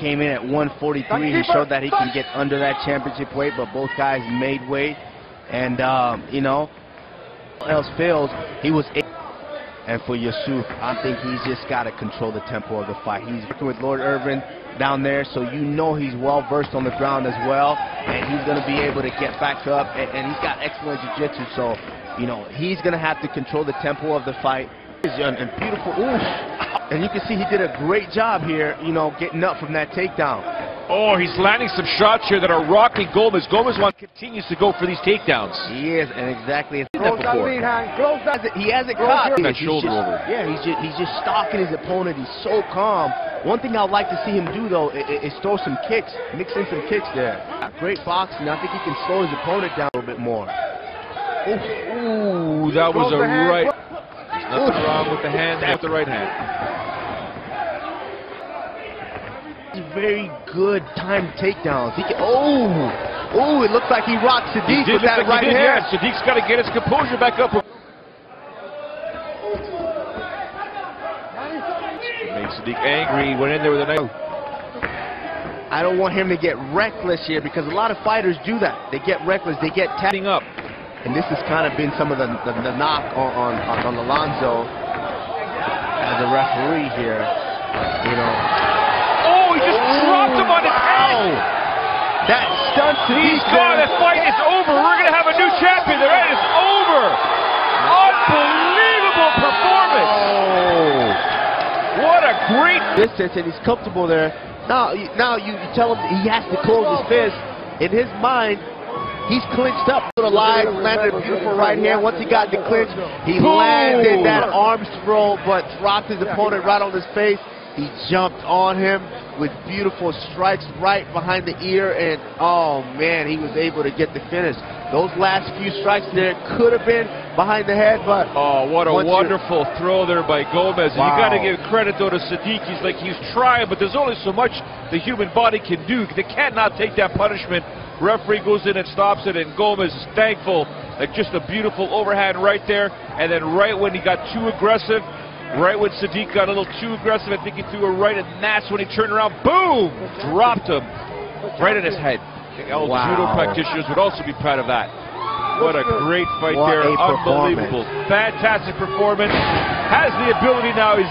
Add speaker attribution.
Speaker 1: came in at 143. He showed that he can get under that championship weight, but both guys made weight. And, um, you know, else fails, he was. And for Yusuf, I think he's just got to control the tempo of the fight. He's working with Lloyd Irvin down there, so you know he's well versed on the ground as well, and he's going to be able to get back up, and, and he's got excellent jiu-jitsu, so, you know, he's going to have to control the tempo of the fight. And beautiful, ooh, and you can see he did a great job here, you know, getting up from that takedown.
Speaker 2: Oh, he's landing some shots here that are rocking Gomez. Gomez one continues to go for these takedowns.
Speaker 1: He is, and exactly.
Speaker 3: Close that lead hand. Close that.
Speaker 1: He has it caught.
Speaker 2: That
Speaker 1: He's
Speaker 2: shoulder
Speaker 1: just-
Speaker 2: over.
Speaker 1: Yeah, he's just he's just stalking his opponent. He's so calm. One thing I'd like to see him do though i- i- is throw some kicks, mix in some kicks there. Great boxing. I think he can slow his opponent down a little bit more.
Speaker 2: Ooh, that was a
Speaker 3: Close the hand.
Speaker 2: right. Nothing wrong with the hand, with the right hand.
Speaker 1: Very good timed takedowns. He can. Oh, oh! It looks like he rocked Sodiq
Speaker 2: He
Speaker 1: with that right
Speaker 2: like he did,
Speaker 1: hand.
Speaker 2: Yeah, Sodiq's got to get his composure back up. Made Sodiq angry. He went in there with a knife.
Speaker 1: I don't want him to get reckless here because a lot of fighters do that. They get reckless. They get tapped.
Speaker 2: Setting up.
Speaker 1: And this has kind of been some of the, the, the knock on, on, on Alonzo as a referee here. You know.
Speaker 2: Oh, he just dropped him on his head.
Speaker 1: That stunts
Speaker 2: He's gone. The fight is over. We're going to have a new champion. The is over. Unbelievable performance.
Speaker 1: Oh.
Speaker 2: What a great.
Speaker 1: Distance and he's comfortable there. Now, now you, you tell him he has to close his fist. In his mind, he's clinched up to the line, landed a beautiful right hand. Once he got the clinch, he
Speaker 2: Boom.
Speaker 1: landed that arm throw, but dropped his opponent right on his face. He jumped on him with beautiful strikes right behind the ear, and oh man, he was able to get the finish. Those last few strikes there could have been behind the head, but
Speaker 2: Oh, what a
Speaker 1: Once you-
Speaker 2: wonderful throw there by Gomez. And you
Speaker 1: Wow.
Speaker 2: got to give credit though to Sodiq. He's like he's trying, but there's only so much the human body can do. They cannot take that punishment. Referee goes in and stops it, and Gomez is thankful. Like just a beautiful overhand right there. And then right when he got too aggressive, right when Sodiq got a little too aggressive, I think he threw a right, and that's when he turned around. Boom! Dropped him right in his head. All
Speaker 1: Wow.
Speaker 2: judo practitioners would also be proud of that. What a great fight
Speaker 1: What
Speaker 2: there. Unbelievable. Fantastic performance. Has the ability now. He's